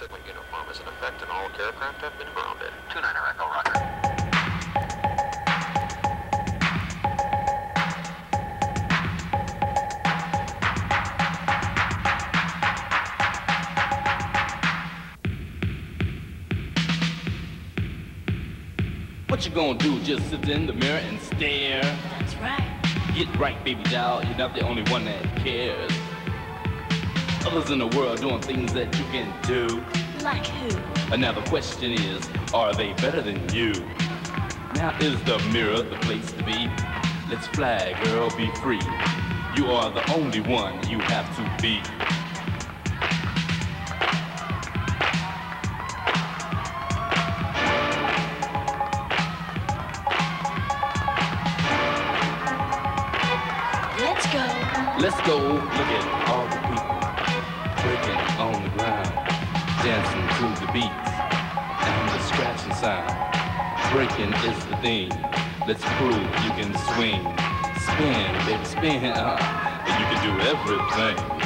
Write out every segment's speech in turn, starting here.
Sigma uniform is in effect and all aircraft have been grounded. 29er Echo, roger. What you gonna do? Just sit in the mirror and stare? That's right. Get right, baby doll. You're not the only one that cares. Others in the world doing things that you can do. Like who? And now the question is, are they better than you? Now is the mirror the place to be? Let's fly, girl, be free. You are the only one you have to be. Go look at all the people breaking on the ground, dancing to the beats and the scratching sound. Breaking is the thing. Let's prove you can swing, spin, baby, spin, uh, and you can do everything.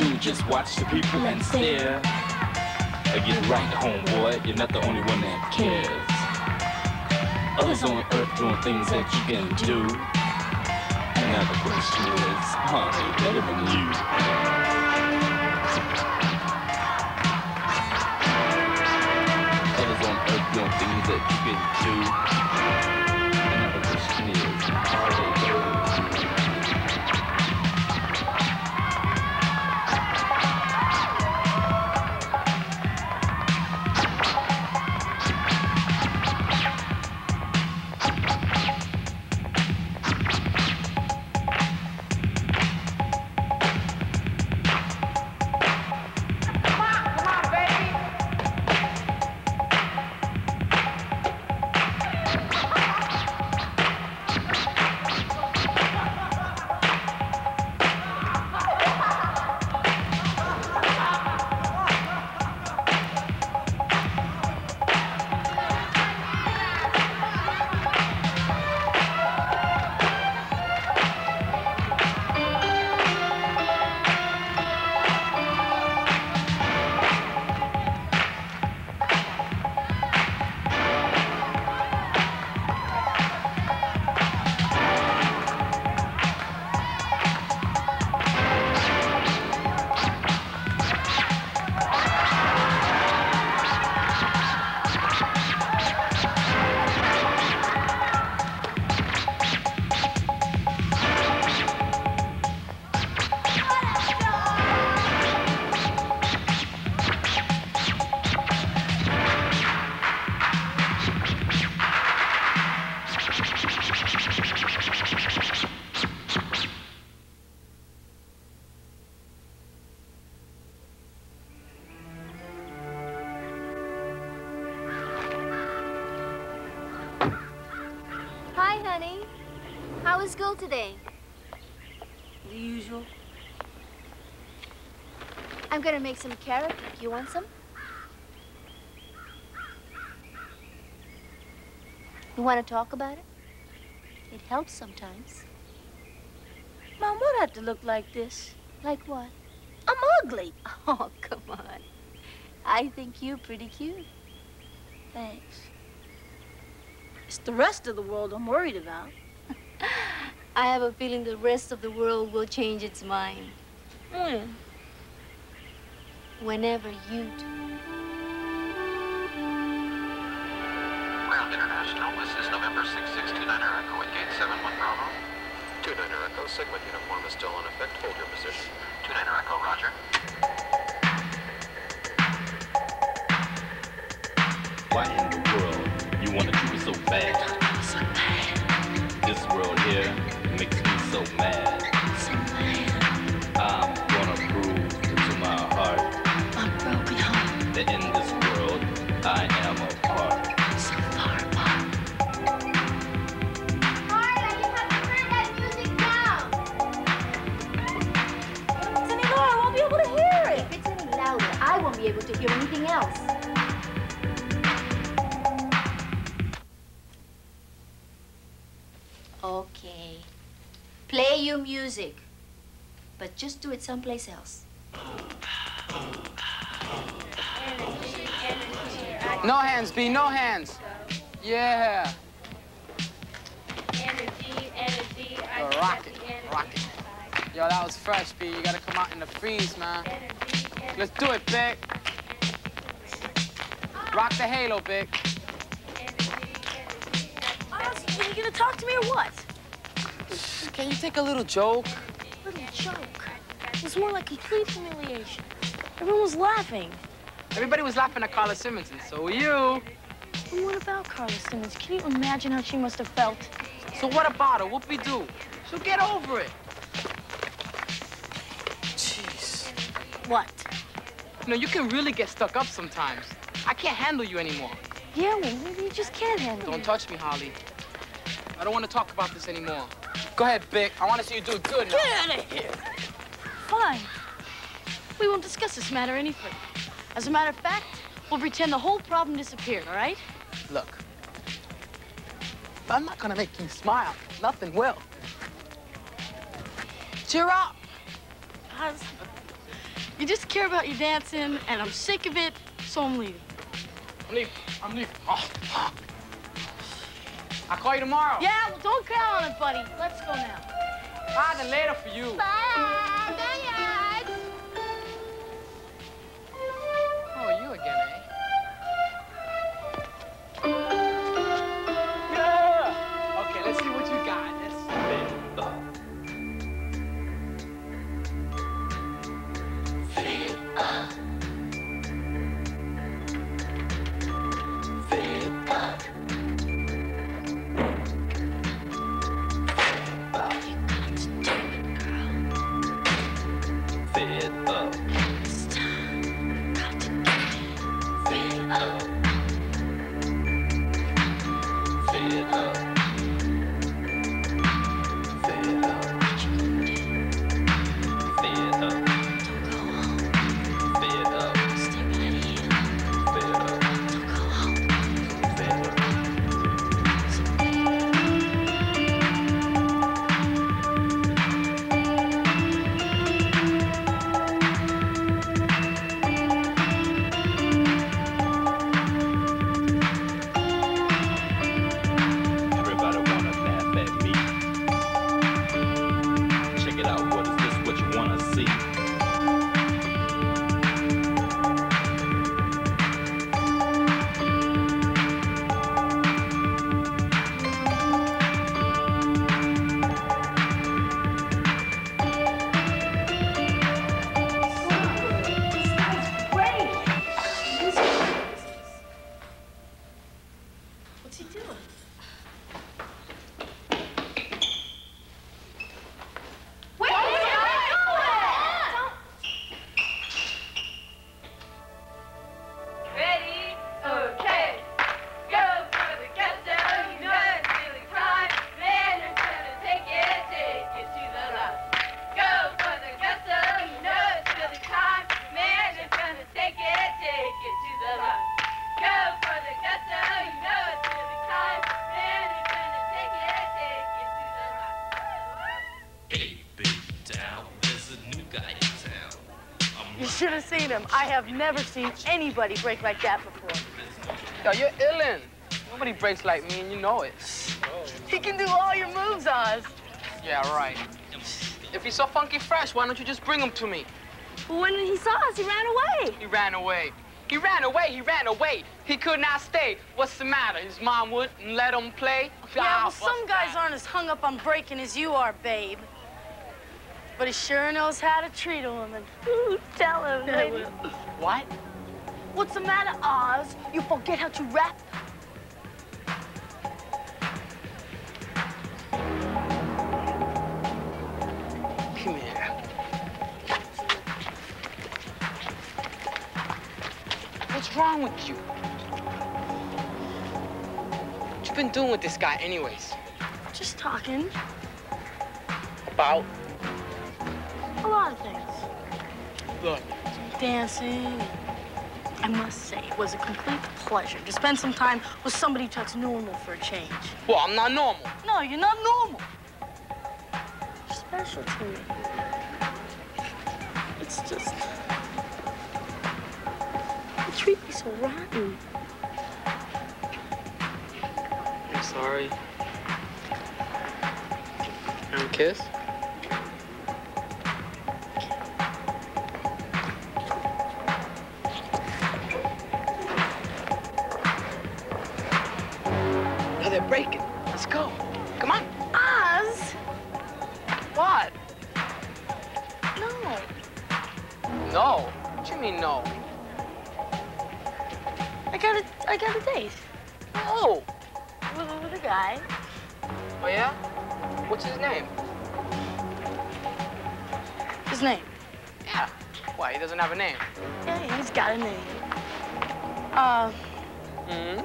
Do? Just watch the people and stare. Uh, Get right, homeboy. You're not the only one that cares. Others on earth doing things that you can do. Now the question is, are they better than you? Others on earth doing things that you can do. How was school today? The usual. I'm gonna make some carrot cake. You want some? You want to talk about it? It helps sometimes. Mom, what I have to look like this? Like what? I'm ugly. Oh, come on. I think you're pretty cute. Thanks. It's the rest of the world I'm worried about. I have a feeling the rest of the world will change its mind When? whenever you do. Ground International, this is November 6629er Echo at gate 71 Bravo. 29er Echo, Sigma uniform is still in effect. Hold your position. 29er Echo, roger. Why in the world you wanna do it so bad. This world here makes me so mad. I'm gonna prove to my heart, my broken heart, that in this world I am apart. So far apart. Won't be able to hear it. If it's any louder, I won't be able to hear anything else. Your music. But just do it someplace else. No hands, B, no hands. Yeah. Energy, energy, Yo, rock it, rock it. Yo, that was fresh, B. You gotta come out in the freeze, man. Let's do it, Big. Rock the halo, Big. Are you gonna talk to me or what? Can you take a little joke? Little joke. It was more like complete humiliation. Everyone was laughing. Everybody was laughing at Carla Simmons, and so were you. And what about Carla Simmons? Can you imagine how she must have felt? So what about her? Whoop-de-doo. So get over it. Jeez. What? You know, you can really get stuck up sometimes. I can't handle you anymore. Yeah, well, maybe you just can't handle Don't it. touch me, Holly. I don't want to talk about this anymore. Go ahead, Vic. I want to see you do it good now. Get out of here. Fine. We won't discuss this matter any further. As a matter of fact, we'll pretend the whole problem disappeared, all right? Look, I'm not gonna make you smile, nothing will. Cheer up. Oz, You just care about your dancing, and I'm sick of it, so I'm leaving. I'm leaving. I'm leaving. Oh, oh. I'll call you tomorrow. Yeah, well, don't count on it, buddy. Let's go now. Ah, then later for you. Bye. Bye. fit. Should have seen him. I have never seen anybody break like that before. Yo, you're illin'. Nobody breaks like me, and you know it. He can do all your moves, Oz. Yeah, right. If he's so funky fresh, why don't you just bring him to me? When he saw us, he ran away. He ran away. He ran away. He ran away. He could not stay. What's the matter? His mom wouldn't let him play? Yeah, Ah, well, some guys aren't as hung up on breaking as you are, babe. But he sure knows how to treat a woman. Ooh, tell him, baby. What? What's the matter, Oz? You forget how to rap? Come here. What's wrong with you? What you been doing with this guy anyways? Just talking. About? A lot of things. Look, Dancing, I must say, it was a complete pleasure to spend some time with somebody who talks normal for a change. Well, I'm not normal. No, you're not normal. You're special to me. It's just. You treat me so rotten. I'm sorry. Have a kiss? Oh yeah? What's his name? His name. Yeah. Why? He doesn't have a name. Yeah, he's got a name. Uh, Hmm.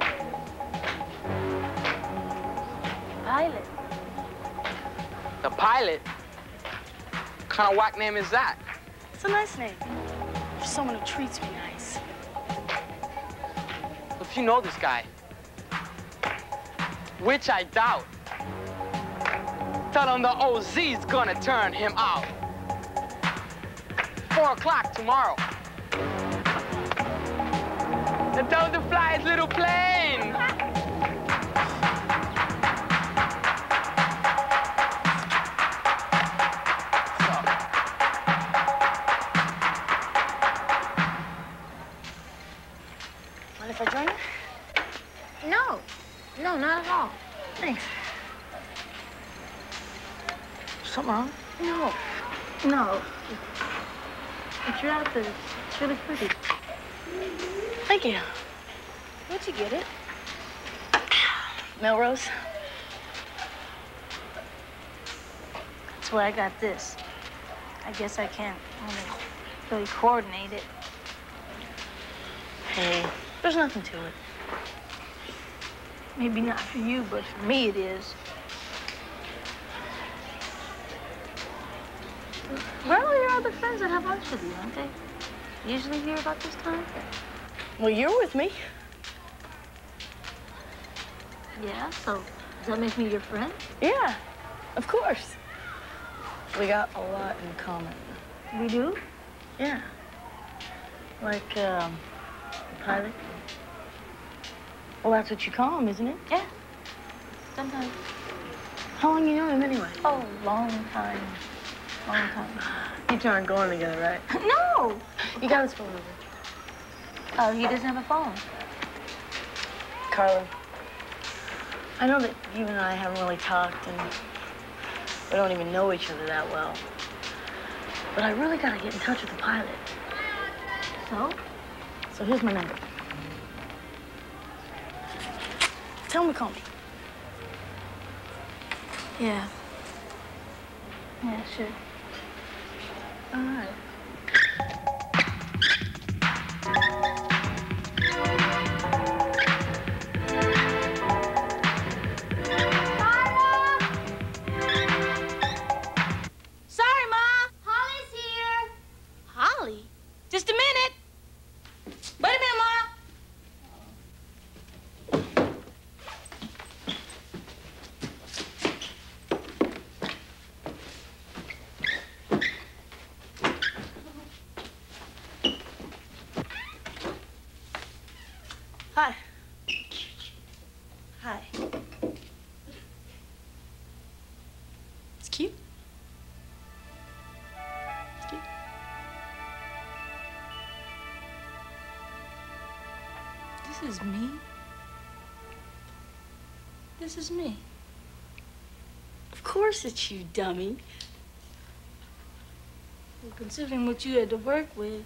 Pilot. The pilot. What kind of whack name is that? It's a nice name. For someone who treats me nice. If you know this guy, which I doubt, tell him the OZ's gonna turn him out. Four o'clock tomorrow. And tell him to fly his little plane. That's where I got this. I guess I can't really, really coordinate it. Hey, there's nothing to it. Maybe not for you, but for me it is. Where are all your other friends that have lunch with you, aren't they? Usually here about this time? Well, you're with me. Yeah, so does that make me your friend? Yeah, of course. We got a lot in common. We do? Yeah. Like, um, pilot. Well, that's what you call him, isn't it? Yeah. Sometimes. How long you known him anyway? Oh, long time. Long time. You two aren't going together, right? no! You got his phone number. Oh, he doesn't have a phone. Carla, I know that you and I haven't really talked and we don't even know each other that well. But I really gotta get in touch with the pilot. So? So here's my number. Tell him to call me. Yeah. Yeah, sure. All right. Is me. This is me. Of course it's you, dummy. Well, considering what you had to work with,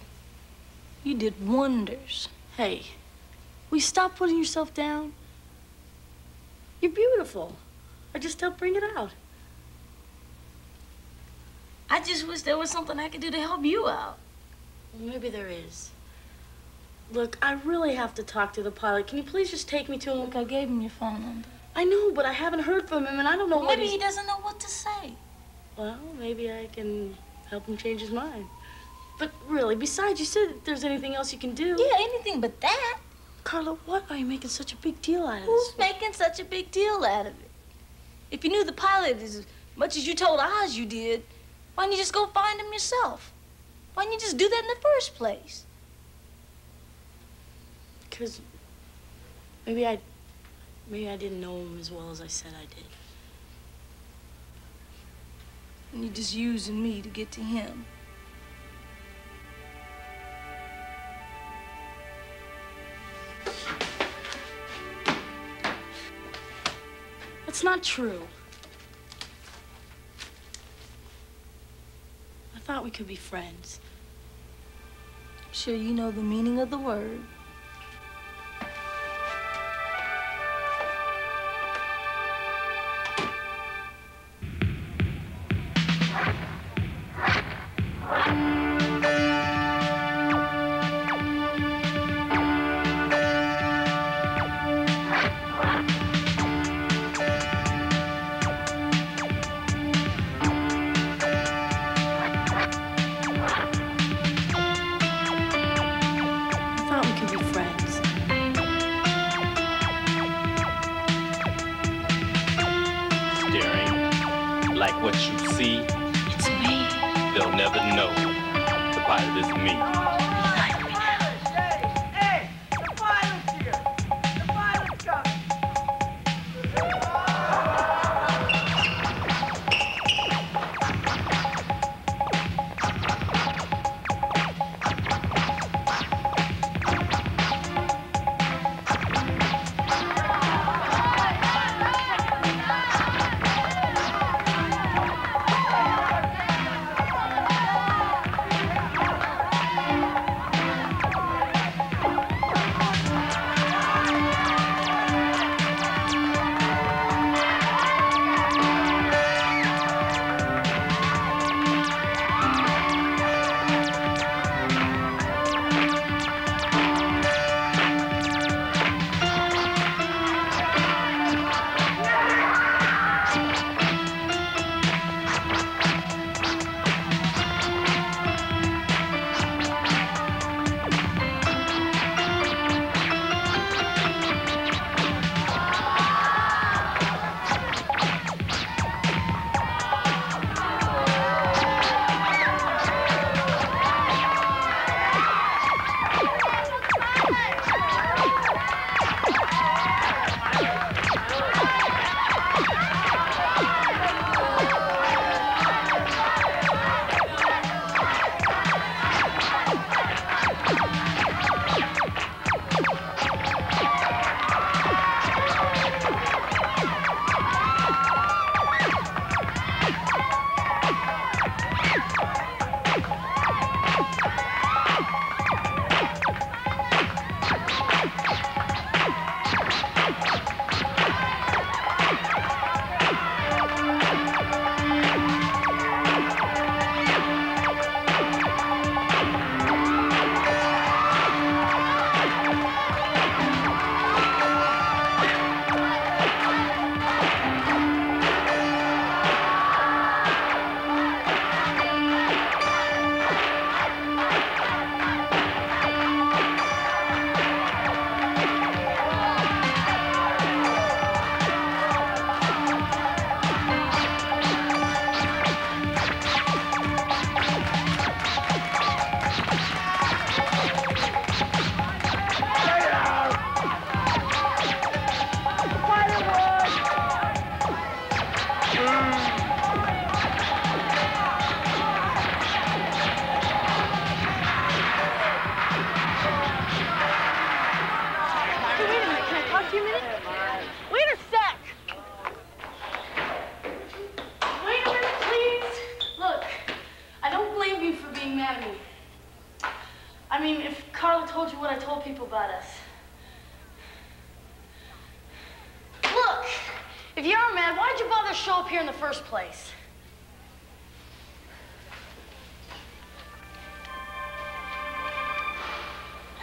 you did wonders. Hey, we stop putting yourself down? You're beautiful. I just helped bring it out. I just wish there was something I could do to help you out. Well, maybe there is. Look, I really have to talk to the pilot. Can you please just take me to him? Look, I gave him your phone number. I know, but I haven't heard from him, and I don't know what Maybe he's... he doesn't know what to say. Well, maybe I can help him change his mind. But really, besides, you said if there's anything else you can do. Yeah, anything but that. Carla, what are you making such a big deal out of Who's this? making such a big deal out of it? If you knew the pilot as much as you told Oz you did, why didn't you just go find him yourself? Why didn't you just do that in the first place? Because maybe I, maybe I didn't know him as well as I said I did. And you're just using me to get to him. That's not true. I thought we could be friends. Sure you know the meaning of the word.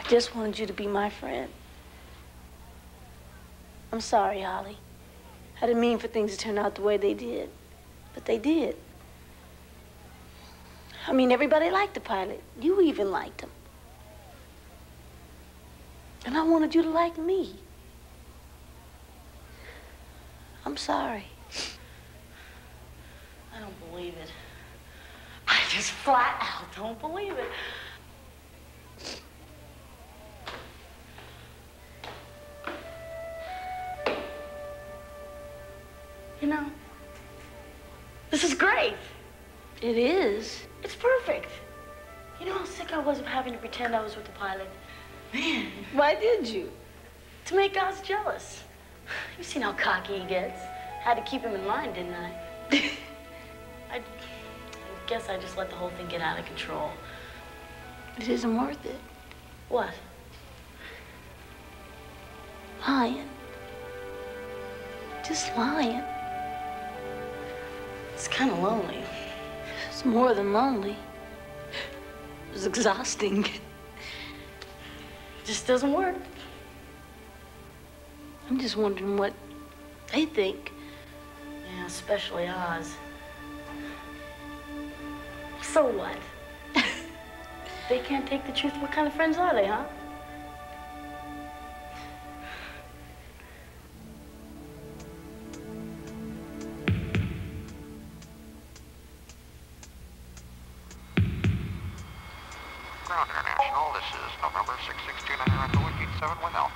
Just wanted you to be my friend. I'm sorry, Holly. I didn't mean for things to turn out the way they did, but they did. I mean, everybody liked the pilot. You even liked him. And I wanted you to like me. I'm sorry. I don't believe it. I just flat out don't believe it. You know, this is great. It is. It's perfect. You know how sick I was of having to pretend I was with the pilot? Man, Why did you? to make Oz jealous. You've seen how cocky he gets. Had to keep him in line, didn't I? I, I guess I just let the whole thing get out of control. It isn't worth it. What? Lying. Just lying. It's kind of lonely. It's more than lonely. It's exhausting. It just doesn't work. I'm just wondering what they think. Yeah, especially Oz. So what? they can't take the truth. What kind of friends are they, huh? 710.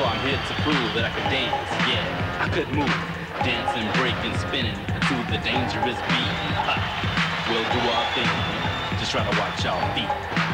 So I'm here to prove that I could dance. Yeah, I could move. Dancing, breaking, spinning to the dangerous beat. Ha. We'll do our thing. Just try to watch our feet.